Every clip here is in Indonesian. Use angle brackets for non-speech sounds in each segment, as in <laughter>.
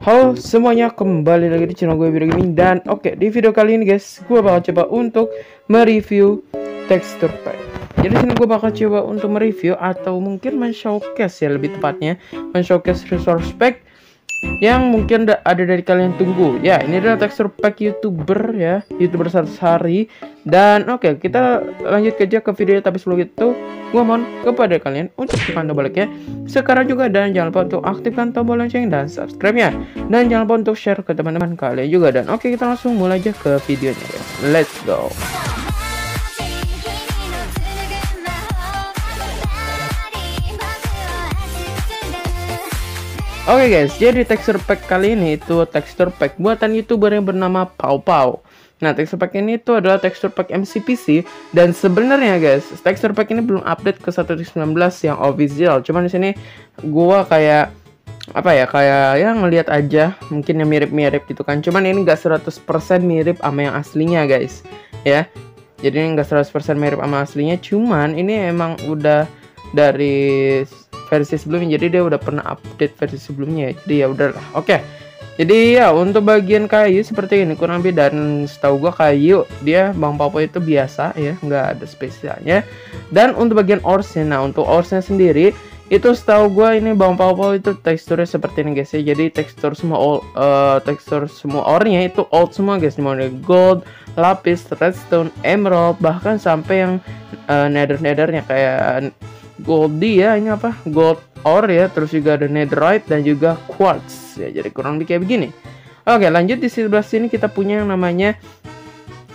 Halo semuanya, kembali lagi di channel gue Biro Gaming. Dan oke, di video kali ini guys Gue bakal coba untuk mereview texture pack. Jadi sini gue bakal coba untuk mereview Atau mungkin men-showcase ya lebih tepatnya. Men-showcase resource pack yang mungkin ada dari kalian tunggu. Ya ini adalah tekstur pack youtuber ya. Youtuber sehari dan oke okay, kita lanjut kerja ke video tapi sebelum itu gue mohon kepada kalian untuk tekan tombol like ya sekarang juga dan jangan lupa untuk aktifkan tombol lonceng dan subscribe nya dan jangan lupa untuk share ke teman-teman kalian juga. Dan oke okay, kita langsung mulai aja ke videonya ya. Let's go Oke okay guys, jadi texture pack kali ini itu texture pack buatan youtuber yang bernama Pau Pau. Nah, texture pack ini itu adalah texture pack MCPC dan sebenarnya guys, texture pack ini belum update ke 1.19 yang official. Cuman di sini gua kayak apa ya kayak ya ngelihat aja. Mungkin yang mirip-mirip gitu kan. Cuman ini enggak 100% mirip sama yang aslinya guys. Ya. Jadi ini enggak 100% mirip sama aslinya. Cuman ini emang udah dari versi sebelumnya. Jadi dia udah pernah update versi sebelumnya. Jadi ya udahlah. Oke. Okay. jadi ya untuk bagian kayu seperti ini kurang lebih dan setahu gua kayu dia bang papo itu biasa ya nggak ada spesialnya. Dan untuk bagian orsnya nah untuk orsnya sendiri itu setahu gua ini bang papo itu teksturnya seperti ini guys ya. Jadi tekstur semua all, uh, tekstur semua ornya itu old semua guys. Di mana gold lapis redstone emerald bahkan sampai yang uh, nether nethernya kayak Goldie ya ini apa? Gold ore ya terus juga ada netherite dan juga quartz ya jadi kurang lebih kayak begini. Oke lanjut di sebelah sini kita punya yang namanya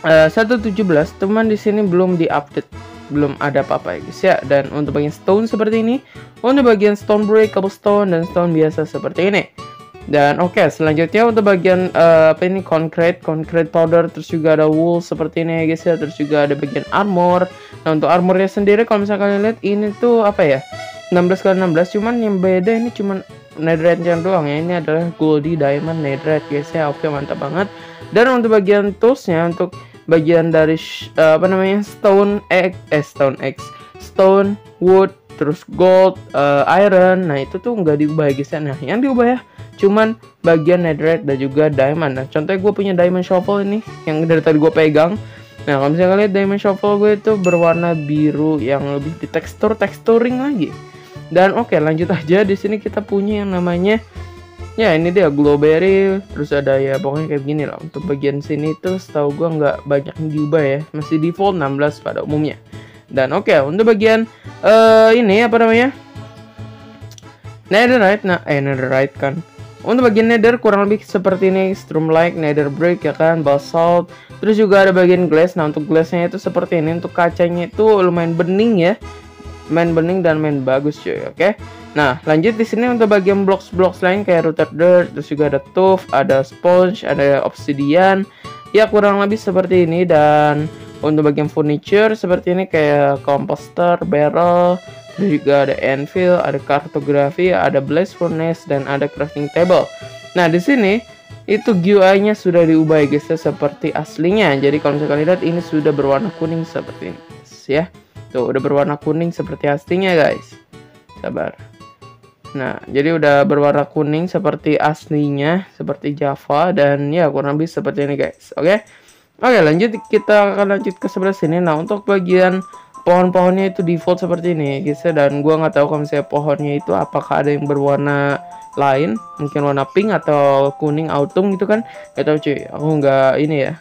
uh, 117 teman di sini belum diupdate belum ada apa-apa ya guys ya. Dan untuk bagian stone seperti ini untuk bagian stone break cobblestone dan stone biasa seperti ini dan oke, okay, selanjutnya untuk bagian uh, apa ini concrete, concrete powder, terus juga ada wool seperti ini ya guys ya, terus juga ada bagian armor. Nah untuk armornya sendiri kalau misalnya kalian lihat ini tuh apa ya, 16 kali 16, cuman yang beda ini cuman netherite yang doang ya. Ini adalah goldie diamond netherite guys ya, oke okay, mantap banget. Dan untuk bagian toolsnya, untuk bagian dari uh, apa namanya stone X, eh stone X, stone wood, terus gold, uh, iron. Nah itu tuh nggak diubah ya guys ya. Nah yang diubah ya cuman bagian netherite dan juga diamond. Nah contohnya gue punya diamond shovel ini yang dari tadi gue pegang. Nah kalau misalnya kalian diamond shovel gue itu berwarna biru yang lebih di tekstur texturing lagi. Dan oke okay, lanjut aja. Di sini kita punya yang namanya ya ini dia glowberry terus ada ya pokoknya kayak gini lah. Untuk bagian sini itu setahu gue nggak banyak yang diubah ya. Masih default 16 pada umumnya. Dan oke okay, untuk bagian uh, ini apa namanya? Netherite. Nah eh netherite kan untuk bagian nether kurang lebih seperti ini, Stormlight, nether brick ya kan, basalt. Terus juga ada bagian glass. Nah, untuk glassnya itu seperti ini. Untuk kacanya itu lumayan bening ya. Main bening dan main bagus cuy, oke. Okay? Nah, lanjut di sini untuk bagian blocks-blocks lain kayak router dirt, terus juga ada tuff, ada sponge, ada obsidian. Ya, kurang lebih seperti ini dan untuk bagian furniture seperti ini kayak composter, barrel, Terus juga ada anvil, ada kartografi, ada blaze furnace dan ada crafting table. Nah, di sini itu GUI-nya sudah diubah ya guys ya, seperti aslinya. Jadi kalau misalkan lihat ini sudah berwarna kuning seperti ini, ya. Tuh, udah berwarna kuning seperti aslinya, guys. Sabar. Nah, jadi udah berwarna kuning seperti aslinya, seperti Java dan ya kurang lebih seperti ini, guys. Oke. Okay? Oke, lanjut kita akan lanjut ke sebelah sini. Nah, untuk bagian pohon-pohonnya itu default seperti ini guys ya. Dan gua nggak tahu kalau misalnya pohonnya itu apakah ada yang berwarna lain mungkin warna pink atau kuning autumn gitu kan. Gak tahu cuy. Aku nggak ini ya.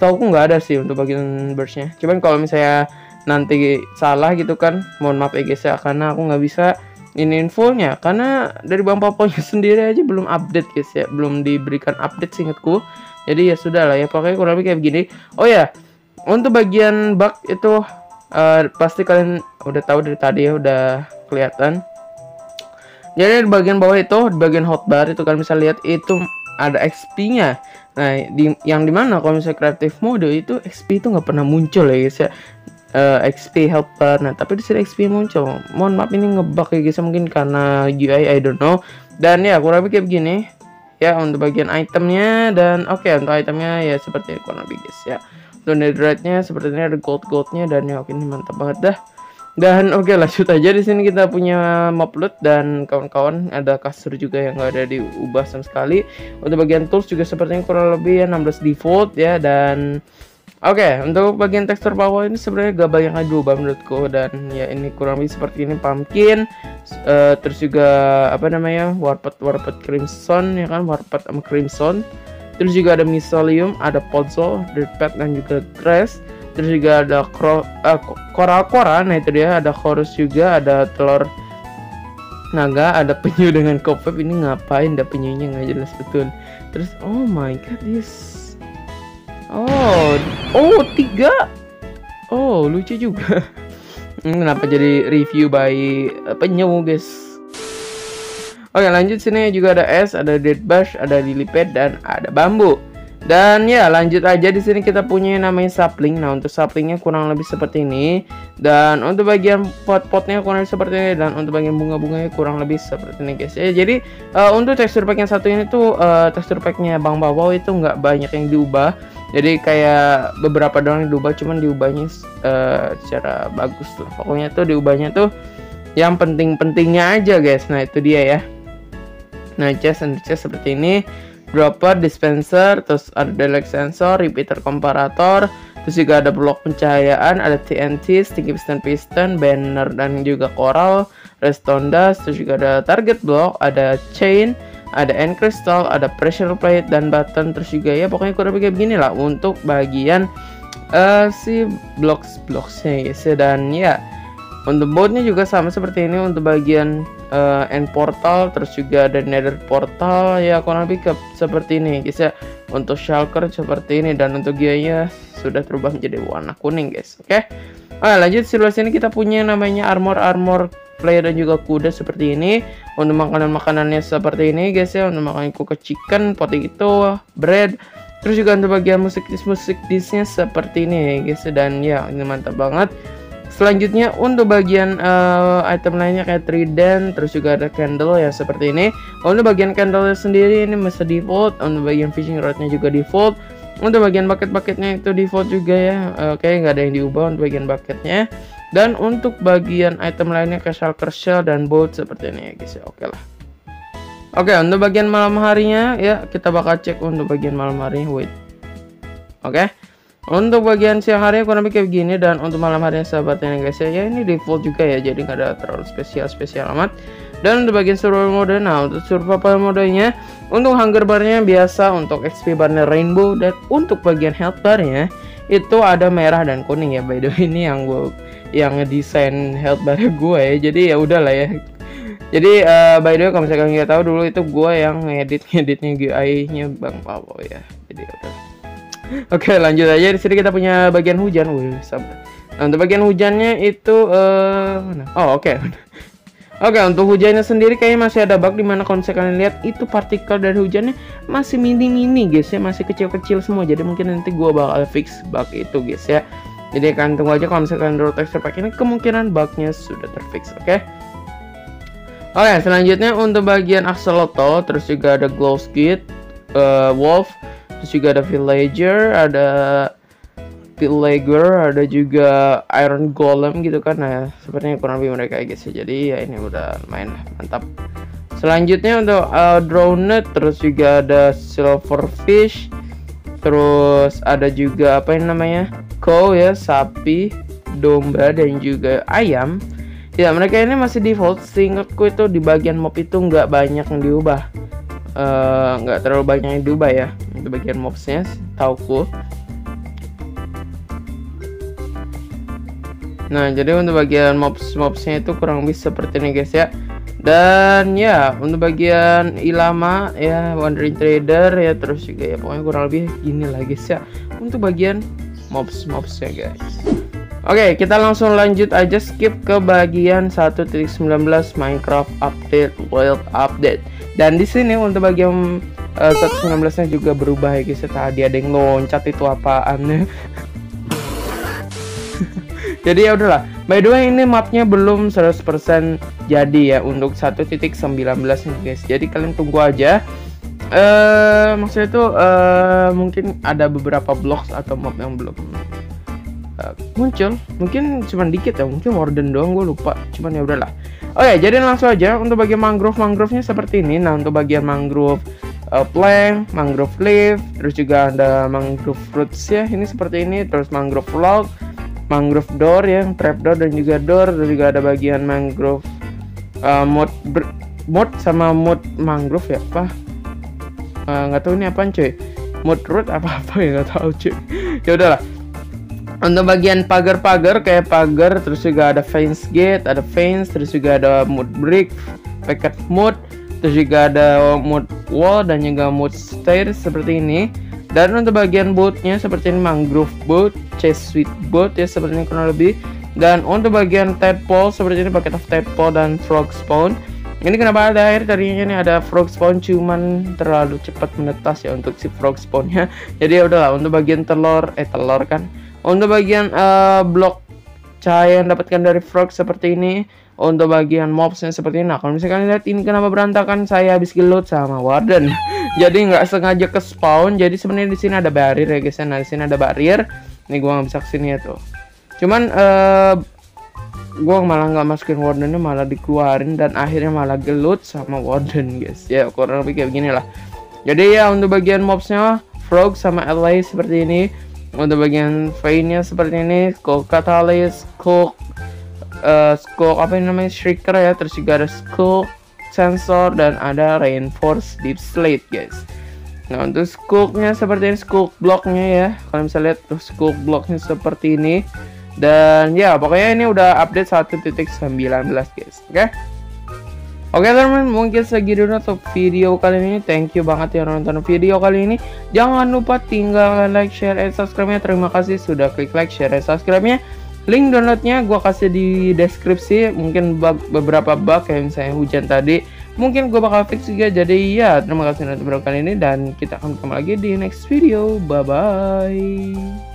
Tau aku nggak ada sih untuk bagian birdsnya cuman kalau misalnya nanti salah gitu kan mohon maaf ya guys ya karena aku nggak bisa ini infonya. Karena dari bang paponya <laughs> sendiri aja belum update guys ya. Belum diberikan update singkatku jadi ya sudah lah ya pokoknya kurang lebih kayak begini. Oh ya untuk bagian bug itu uh, pasti kalian udah tahu dari tadi ya udah kelihatan. Jadi di bagian bawah itu di bagian hotbar itu kalian bisa lihat itu ada XP nya nah di yang di mana kalau misalnya creative mode itu XP itu nggak pernah muncul ya guys ya. Uh, eh, XP helper. Nah tapi di sini XP muncul. Mohon maaf ini ngebug ya guys mungkin karena UI I don't know. Dan ya kurang lebih kayak begini ya untuk bagian itemnya. Dan oke okay, untuk itemnya ya seperti kurang lebih guys ya untuk netherite nya seperti ini ada gold goldnya dan ya oke ini mantap banget dah Dan oke okay, lanjut aja di sini kita punya loot dan kawan-kawan ada kasur juga yang nggak ada diubah sama sekali. Untuk bagian tools juga sepertinya kurang lebih ya 16 default ya dan oke okay, untuk bagian tekstur bawah ini sebenarnya gak banyak yang diubah menurutku dan ya ini kurang lebih seperti ini pumpkin uh, terus juga apa namanya warped warped crimson ya kan warped sama crimson terus juga ada misolium ada podzol dirt dan juga grass. Terus juga ada kro, uh, koral koral nah itu dia. Ada chorus juga ada telur naga ada <laughs> penyu dengan kopep ini ngapain? Ada penyunya nggak jelas betul. Terus oh my god this oh oh tiga. Oh lucu juga. <laughs> Kenapa jadi review by uh, penyu guys Oke lanjut sini juga ada es, ada dead bush, ada pad dan ada bambu. Dan ya lanjut aja di sini kita punya yang namanya sapling. Nah untuk saplingnya kurang lebih seperti ini. Dan untuk bagian pot-potnya kurang lebih seperti ini. Dan untuk bagian bunga-bunganya kurang lebih seperti ini guys. Ya, jadi uh, untuk tekstur pack yang satu ini tuh uh, tekstur packnya Bang Bawau itu nggak banyak yang diubah. Jadi kayak beberapa doang yang diubah, cuman diubahnya uh, secara bagus lah. Pokoknya tuh diubahnya tuh yang penting-pentingnya aja guys. Nah itu dia ya. Nah chest and chest seperti ini. Dropper, dispenser, terus ada delay sensor, repeater komparator, terus juga ada blok pencahayaan, ada TNT, sticky piston piston, banner dan juga coral, redstone dust, terus juga ada target block, ada chain, ada end crystal, ada pressure plate dan button, terus juga ya pokoknya kurang lebih kayak begini lah untuk bagian uh, si blocks blocksnya guys ya dan ya untuk boardnya juga sama seperti ini untuk bagian uh, end portal terus juga ada nether portal ya kurang lebih ke seperti ini. Guys ya untuk shulker seperti ini dan untuk gearnya sudah terubah menjadi warna kuning guys oke? Okay? Oke lanjut sebelah sini kita punya namanya armor armor player dan juga kuda seperti ini. Untuk makanan makanannya seperti ini guys ya untuk makan kuku chicken potato bread terus juga untuk bagian musik musik disnya seperti ini guys dan ya ini mantap banget Selanjutnya untuk bagian uh, item lainnya kayak trident, terus juga ada candle ya seperti ini. Untuk bagian candle sendiri ini masih default, untuk bagian fishing rodnya juga default. Untuk bagian bucket-bucketnya itu default juga ya. Oke, nggak ada yang diubah untuk bagian bucketnya. Dan untuk bagian item lainnya kayak shulker shell dan boat seperti ini ya guys ya. Oke lah. Oke, untuk bagian malam harinya ya kita bakal cek untuk bagian malam harinya. Wait. Oke. Okay. Untuk bagian siang hari kurang lebih kayak begini dan untuk malam hari sahabatnya guys ya, ya ini default juga ya jadi nggak ada terlalu spesial spesial amat. Dan untuk bagian survival mode, nah untuk survival modenya untuk hunger barnya biasa, untuk XP barnya rainbow dan untuk bagian health barnya itu ada merah dan kuning ya by the way ini yang gue yang desain health bar gue ya jadi ya udahlah ya jadi uh, by the way kalau misalkan nggak tahu dulu itu gue yang ngedit ngeditnya GUI nya bang Pavo ya jadi ya udah Oke lanjut aja di sini kita punya bagian hujan. Wih, sabar. Nah, untuk bagian hujannya itu uh, mana? Oh oke. Okay. <laughs> Oke okay, untuk hujannya sendiri kayaknya masih ada bug di mana kalau misalnya kalian lihat itu partikel dari hujannya masih mini-mini guys ya masih kecil-kecil semua jadi mungkin nanti gua bakal fix bug itu guys ya jadi akan tunggu aja kalau misalkan download texture pack ini kemungkinan bugnya sudah terfix oke okay? Oke okay, selanjutnya untuk bagian axolotl terus juga ada glow skid uh, wolf terus juga ada villager ada villager ada juga iron golem gitu kan. Nah sepertinya kurang lebih mereka guys ya jadi ya ini udah main mantap. Selanjutnya untuk uh, drone terus juga ada silverfish terus ada juga apa yang namanya? Cow ya sapi domba dan juga ayam. Ya mereka ini masih default seingatku itu di bagian mob itu nggak banyak yang diubah. Eh, nggak uh, terlalu banyak yang diubah ya untuk bagian mobsnya tauku. Nah jadi untuk bagian mobs mobsnya itu kurang lebih seperti ini guys ya. Dan ya untuk bagian ilama ya wandering trader ya terus juga ya pokoknya kurang lebih ini lah guys ya. Untuk bagian mobs mobsnya guys. Oke, kita langsung lanjut aja skip ke bagian 1.19 Minecraft Update World Update. Dan di sini untuk bagian uh, 119 nya juga berubah ya guys. Ya. Tadi ada yang loncat itu apaan <laughs> Jadi ya udahlah. By the way ini mapnya belum 100% jadi ya untuk 1.19 nih guys. Jadi kalian tunggu aja. Eh uh, maksudnya itu uh, mungkin ada beberapa blocks atau map yang belum uh, muncul mungkin cuma dikit ya mungkin warden doang gue lupa cuman ya udahlah oh ya jadi langsung aja untuk bagian mangrove mangrovenya seperti ini nah untuk bagian mangrove uh, plank mangrove leaf terus juga ada mangrove roots ya ini seperti ini terus mangrove log mangrove door ya trap door dan juga door dan juga ada bagian mangrove uh, mod mod sama mod mangrove ya apa? Nggak uh, tahu ini apaan cuy. Mod root apa <laughs> apa ya nggak tahu cuy. Ya udahlah. Untuk bagian pagar-pagar kayak pagar terus juga ada fence gate ada fence terus juga ada mood brick packet mood terus juga ada mood wall dan juga mood stairs seperti ini. Dan untuk bagian boatnya seperti ini mangrove boat chase sweet boat ya seperti ini kurang lebih. Dan untuk bagian tadpole seperti ini paket of tadpole dan frog spawn. Ini kenapa ada air? Tadinya ini ada frog spawn cuman terlalu cepat menetas ya untuk si frog spawnnya. <laughs> Jadi ya udahlah untuk bagian telur eh telur kan. Untuk bagian uh, blok cahaya yang dapatkan dari frog seperti ini. Untuk bagian mobsnya seperti ini. Nah, kalau misalkan lihat ini kenapa berantakan, saya habis gelut sama warden. <laughs> jadi nggak sengaja ke spawn. Jadi sebenarnya di sini ada barrier ya guys. Nah, di sini ada barrier. Nih gua nggak bisa ke sini ya tuh. Cuman uh, gua malah nggak masukin wardennya malah dikeluarin dan akhirnya malah gelut sama warden guys ya kurang lebih kayak begini lah jadi ya untuk bagian mobsnya frog sama LA seperti ini untuk bagian veinnya seperti ini skull catalyst skull uh, skull apa yang namanya shrieker ya terus juga ada skull sensor dan ada reinforced deep slate guys nah untuk skullnya seperti ini skull blocknya ya kalian bisa lihat tuh skull blocknya seperti ini dan ya pokoknya ini udah update 1.19 guys oke okay? Oke teman-teman, mungkin segitu untuk video kali ini. Thank you banget yang nonton video kali ini. Jangan lupa tinggalkan like, share, dan subscribe-nya. Terima kasih sudah klik like, share, dan subscribe-nya. Link downloadnya gue kasih di deskripsi. Mungkin bug, beberapa bug kayak misalnya hujan tadi. Mungkin gue bakal fix juga. Jadi ya, terima kasih untuk kali ini. Dan kita akan ketemu lagi di next video. Bye-bye.